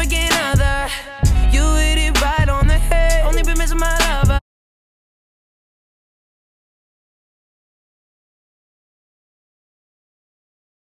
again other.